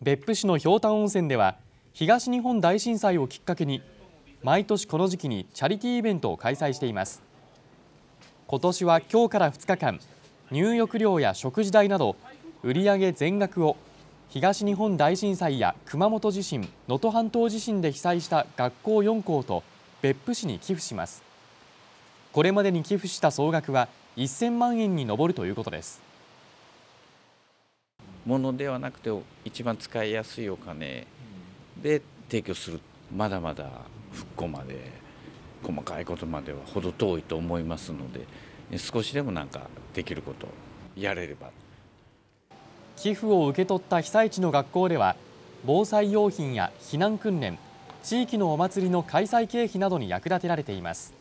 別府市の氷田温泉では東日本大震災をきっかけに毎年この時期にチャリティーイベントを開催しています。今年は今日から2日間入浴料や食事代など売上全額を東日本大震災や熊本地震能登半島地震で被災した学校4校と別府市に寄付します。これまでに寄付した総額は1000万円に上るということです。ものではなくて一番使いやすいお金で提供する。まだまだ復興まで細かいことまでは程遠いと思いますので少しでもなんかできることやれれば。寄付を受け取った被災地の学校では防災用品や避難訓練地域のお祭りの開催経費などに役立てられています